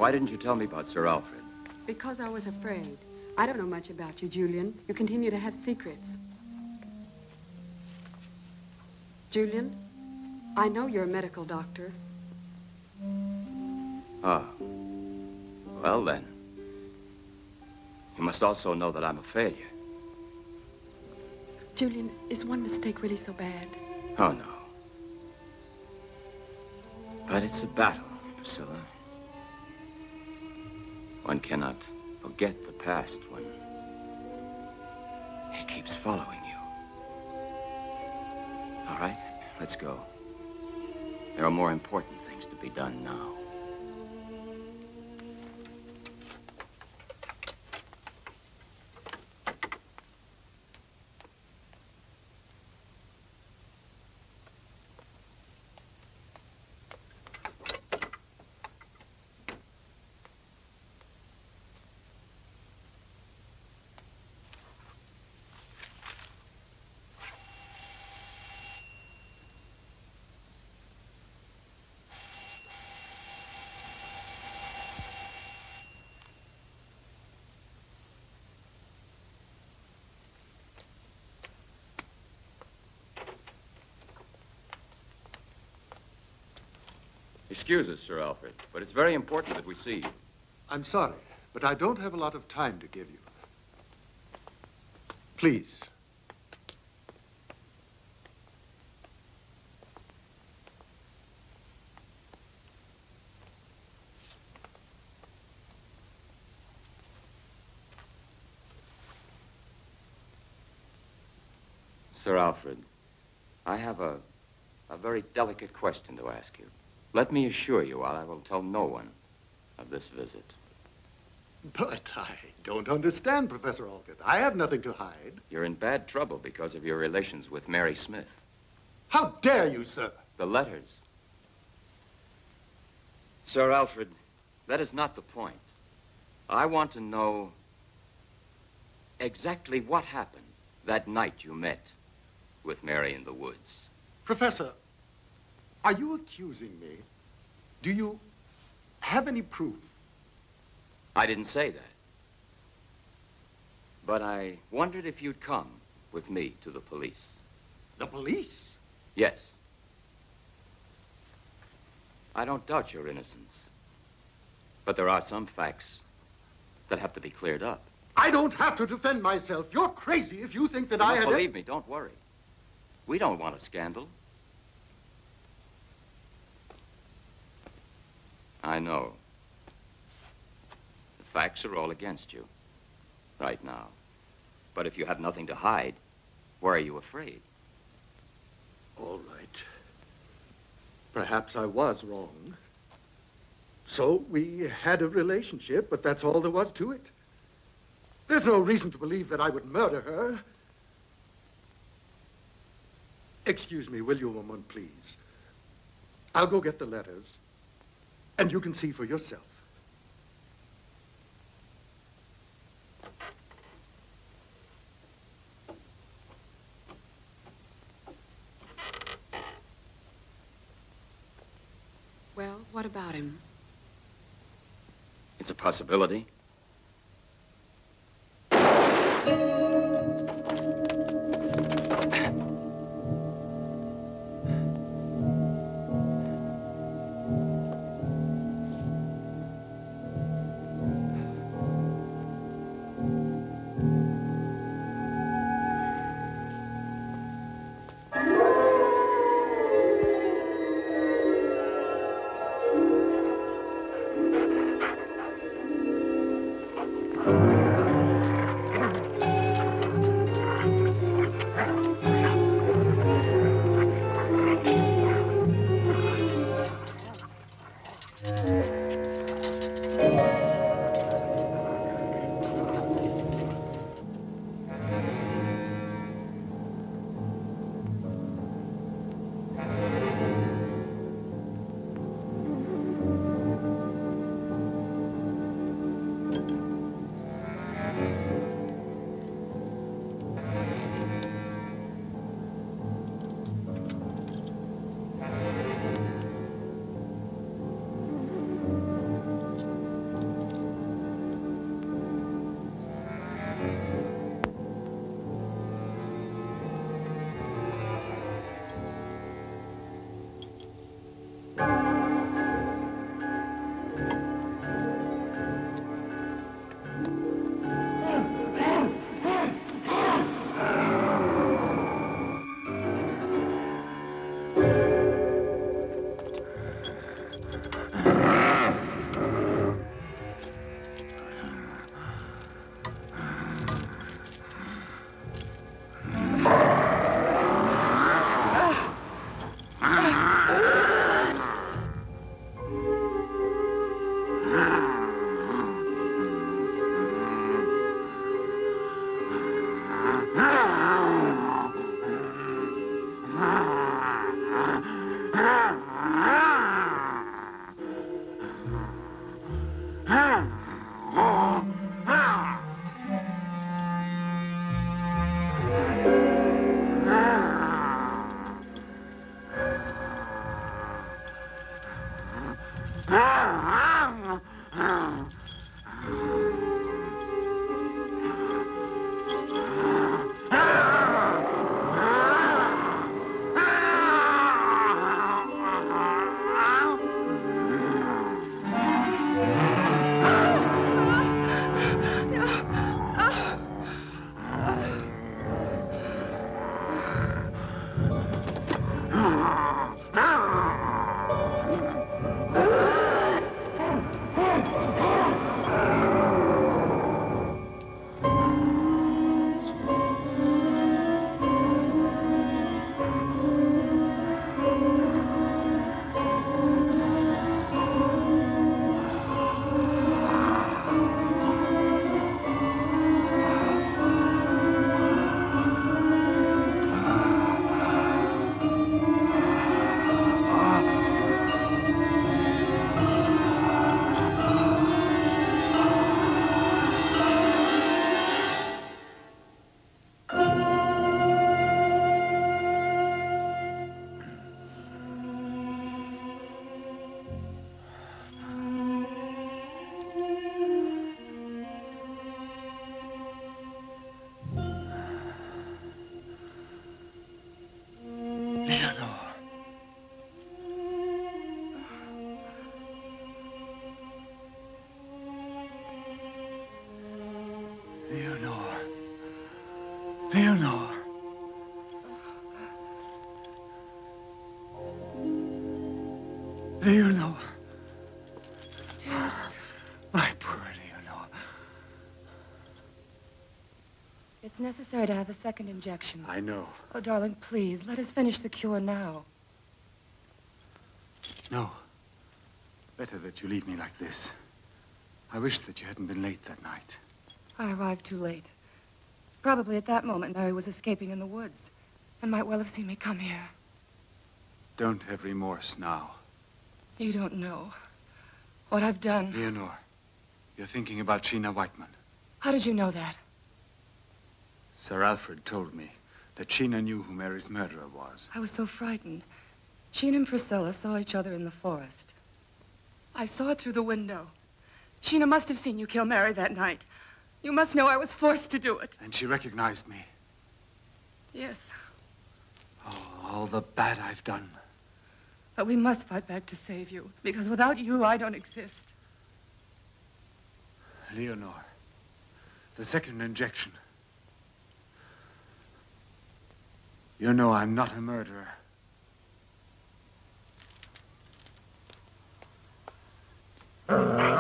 Why didn't you tell me about Sir Alfred? Because I was afraid. I don't know much about you, Julian. You continue to have secrets. Julian, I know you're a medical doctor. Ah. Well, then. You must also know that I'm a failure. Julian, is one mistake really so bad? Oh, no. But it's a battle, Priscilla. One cannot forget the past when it keeps following you. All right, let's go. There are more important things to be done now. Excuse us, Sir Alfred, but it's very important that we see you. I'm sorry, but I don't have a lot of time to give you. Please. Sir Alfred, I have a, a very delicate question to ask you. Let me assure you, I will tell no one of this visit. But I don't understand, Professor Olcott. I have nothing to hide. You're in bad trouble because of your relations with Mary Smith. How dare you, sir? The letters. Sir Alfred, that is not the point. I want to know exactly what happened that night you met with Mary in the woods. Professor, are you accusing me? Do you have any proof? I didn't say that. But I wondered if you'd come with me to the police. The police? Yes. I don't doubt your innocence. But there are some facts that have to be cleared up. I don't have to defend myself. You're crazy if you think that you I had... believe me, don't worry. We don't want a scandal. I know. The facts are all against you right now. But if you have nothing to hide, why are you afraid? All right. Perhaps I was wrong. So we had a relationship, but that's all there was to it. There's no reason to believe that I would murder her. Excuse me, will you, moment, please? I'll go get the letters, and you can see for yourself. Well, what about him? It's a possibility. My poor Leonore. It's necessary to have a second injection. I know. Oh, darling, please, let us finish the cure now. No. Better that you leave me like this. I wish that you hadn't been late that night. I arrived too late. Probably at that moment, Mary was escaping in the woods and might well have seen me come here. Don't have remorse now. You don't know what I've done. Leonore, you're thinking about Sheena Whiteman. How did you know that? Sir Alfred told me that Sheena knew who Mary's murderer was. I was so frightened. Sheena and Priscilla saw each other in the forest. I saw it through the window. Sheena must have seen you kill Mary that night. You must know I was forced to do it. And she recognized me. Yes, Oh, all the bad I've done. but we must fight back to save you, because without you, I don't exist. Leonore, the second injection. You know I'm not a murderer. Leonore!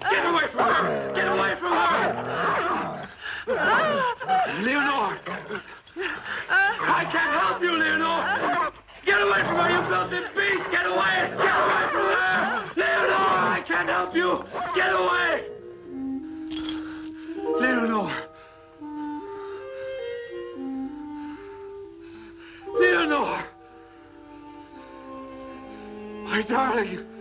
Get away from her! Get away from her! Leonore! I can't help you, Leonore! Get away from her, you filthy beast! Get away! Get away from her! Leonore! I can't help you! Get away! Leonore! Leonore! My darling!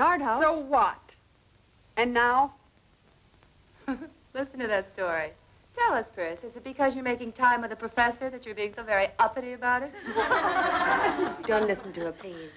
Guardhouse. So what? And now? Listen to that story. Tell us, Pris, is it because you're making time with the professor that you're being so very uppity about it? Don't listen to her, please.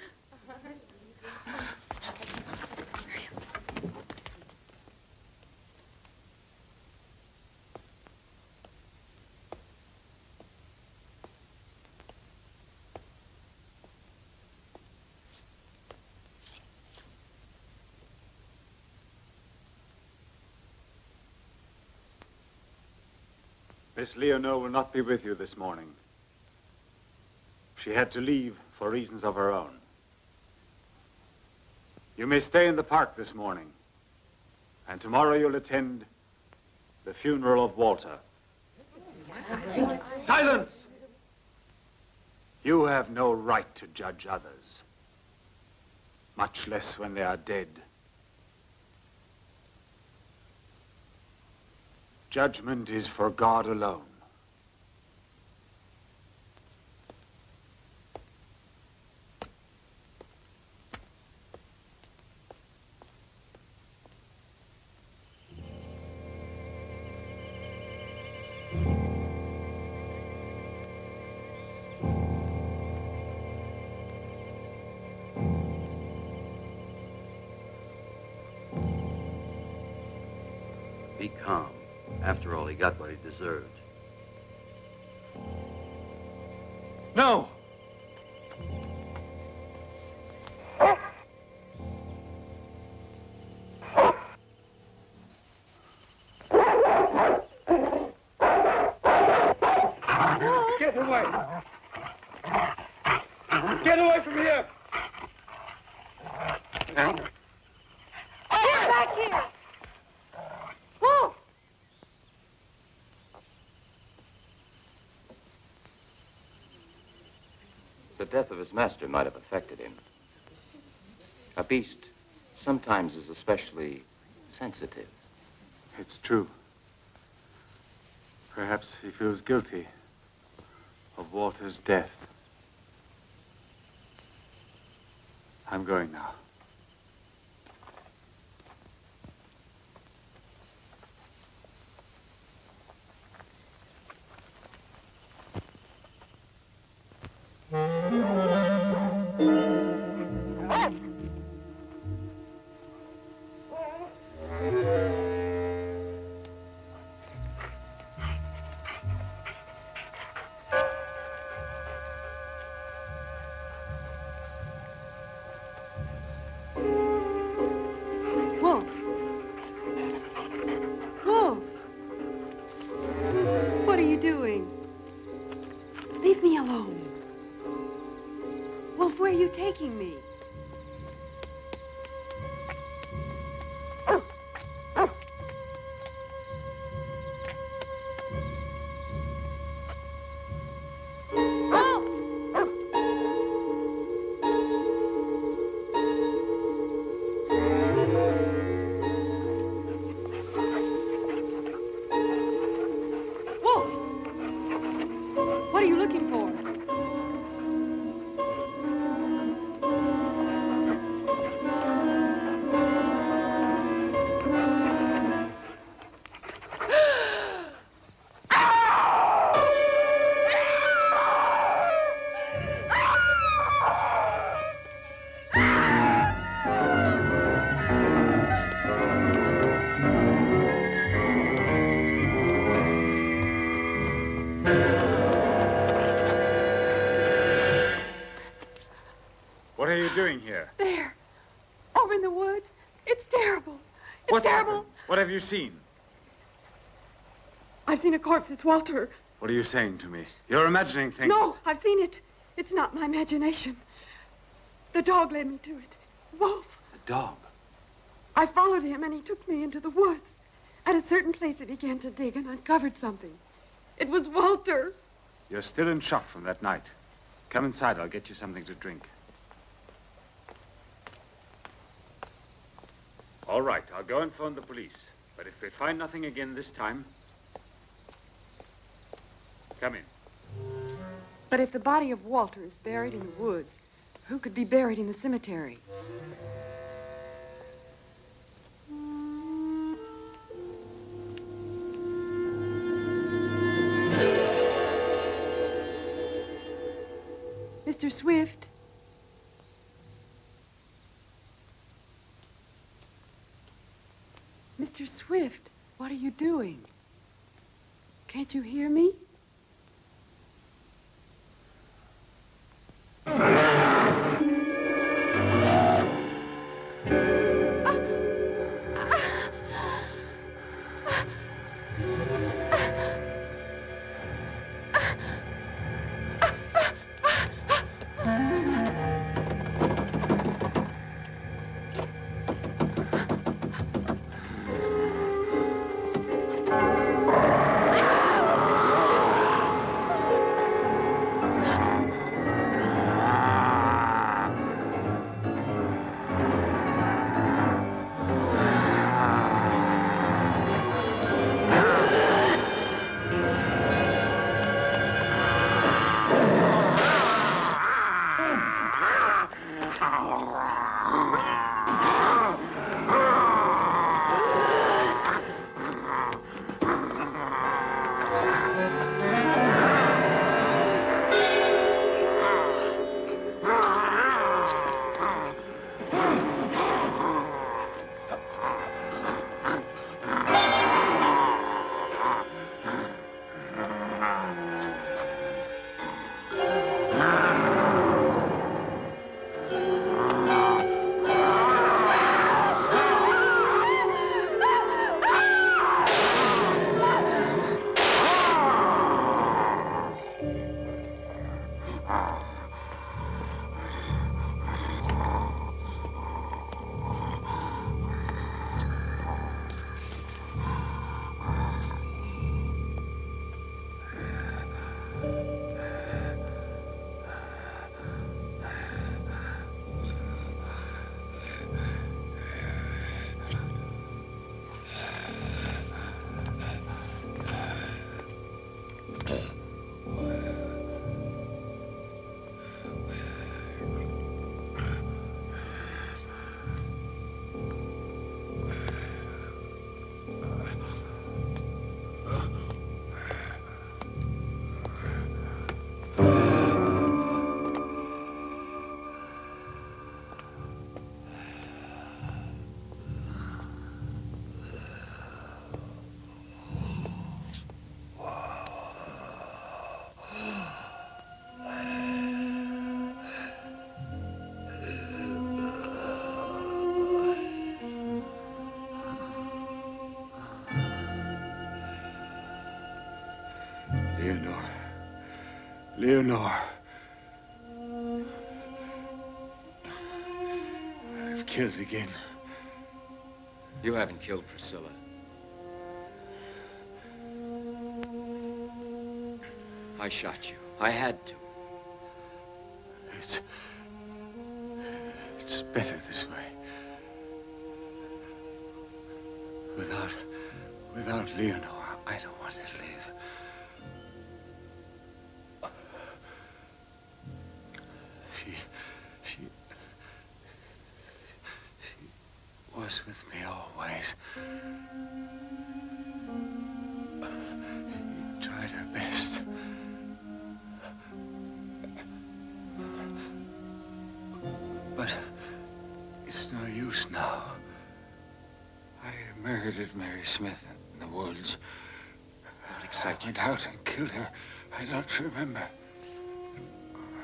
Miss Leonore will not be with you this morning. She had to leave for reasons of her own. You may stay in the park this morning, and tomorrow you'll attend the funeral of Walter. Silence! You have no right to judge others, much less when they are dead. Judgment is for God alone. Got The death of his master might have affected him. A beast sometimes is especially sensitive. It's true. Perhaps he feels guilty of Walter's death. I'm going now. doing? Leave me alone. Wolf, where are you taking me? Doing here? There. Over in the woods. It's terrible. It's What's terrible. happened? What have you seen? I've seen a corpse. It's Walter. What are you saying to me? You're imagining things. No, I've seen it. It's not my imagination. The dog led me to it. Wolf. A dog. I followed him and he took me into the woods. At a certain place, he began to dig and uncovered something. It was Walter. You're still in shock from that night. Come inside. I'll get you something to drink. All right. I'll go and phone the police. But if we find nothing again this time, come in. But if the body of Walter is buried in the woods, who could be buried in the cemetery? Mr. Swift? Mr. Swift, what are you doing? Can't you hear me? Leonore. I've killed again. You haven't killed Priscilla. I shot you. I had to. It's. It's better this way. Without. Without Leonore, I don't want to live. She tried her best. But it's no use now. I murdered Mary Smith in the woods. What excites I went out and killed her. I don't remember.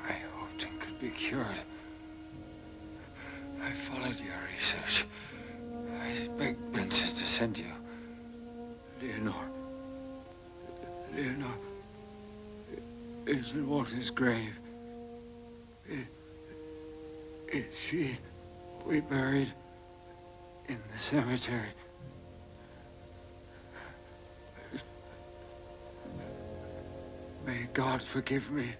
I hoped it could be cured. I followed your research. Begged Benson to send you. Leonore. Leonore is in Walter's grave. I- Is she we buried in the cemetery? May God forgive me.